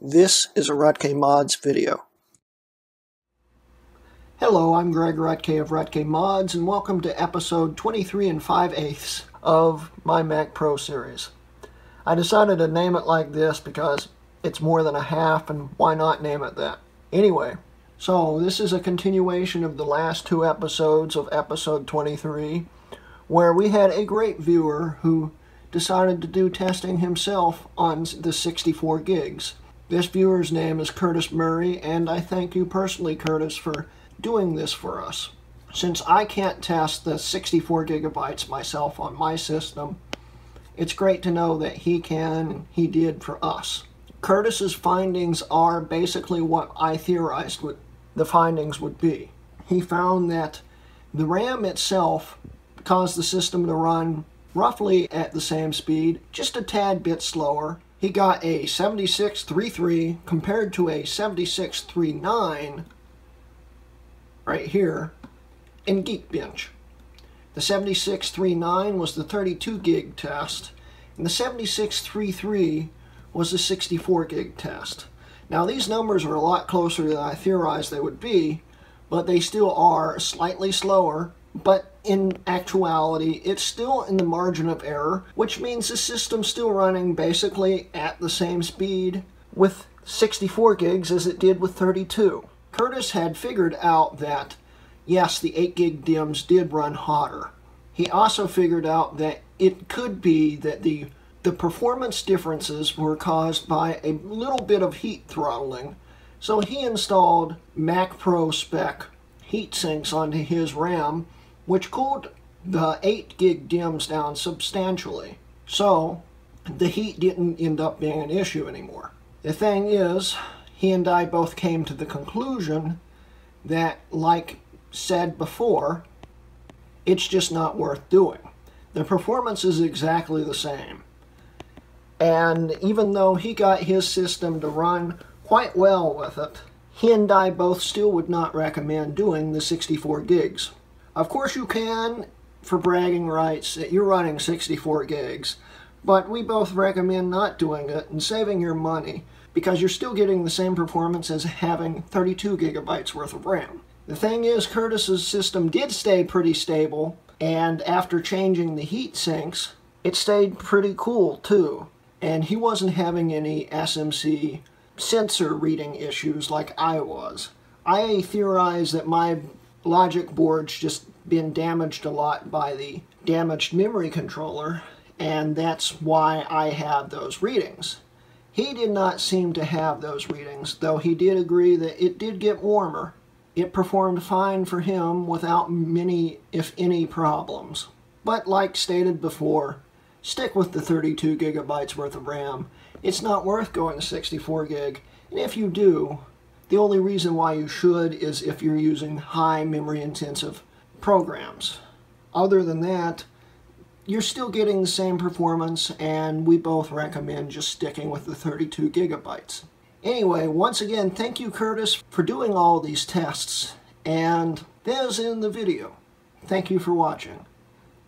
This is a Hrutkay Mods video. Hello, I'm Greg Hrutkay of Hrutkay Mods, and welcome to episode 23 and 5 eighths of my Mac Pro series. I decided to name it like this because it's more than a half, and why not name it that? Anyway, so this is a continuation of the last two episodes of episode 23, where we had a great viewer who decided to do testing himself on the 64 gigs. This viewer's name is Curtis Murray, and I thank you personally, Curtis, for doing this for us. Since I can't test the 64 gigabytes myself on my system, it's great to know that he can, he did for us. Curtis's findings are basically what I theorized would, the findings would be. He found that the RAM itself caused the system to run roughly at the same speed, just a tad bit slower, he got a 76.33 compared to a 76.39 right here in Geekbench. The 76.39 was the 32 gig test, and the 76.33 was the 64 gig test. Now these numbers are a lot closer than I theorized they would be, but they still are slightly slower but in actuality, it's still in the margin of error, which means the system's still running basically at the same speed with 64 gigs as it did with 32. Curtis had figured out that, yes, the 8 gig DIMMs did run hotter. He also figured out that it could be that the the performance differences were caused by a little bit of heat throttling. So he installed Mac Pro spec heat sinks onto his RAM which cooled the 8 gig DIMMs down substantially. So the heat didn't end up being an issue anymore. The thing is, he and I both came to the conclusion that, like said before, it's just not worth doing. The performance is exactly the same. And even though he got his system to run quite well with it, he and I both still would not recommend doing the 64 gigs. Of course you can, for bragging rights, that you're running 64 gigs, but we both recommend not doing it and saving your money because you're still getting the same performance as having 32 gigabytes worth of RAM. The thing is, Curtis's system did stay pretty stable, and after changing the heat sinks, it stayed pretty cool too. And he wasn't having any SMC sensor reading issues like I was. I theorize that my logic board's just been damaged a lot by the damaged memory controller, and that's why I have those readings. He did not seem to have those readings, though he did agree that it did get warmer. It performed fine for him without many, if any, problems. But like stated before, stick with the 32 gigabytes worth of RAM. It's not worth going to 64 gig, and if you do, the only reason why you should is if you're using high memory intensive programs. Other than that, you're still getting the same performance and we both recommend just sticking with the 32 gigabytes. Anyway, once again, thank you Curtis for doing all these tests and there's in the video. Thank you for watching.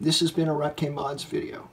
This has been a Hrutkay Mods video.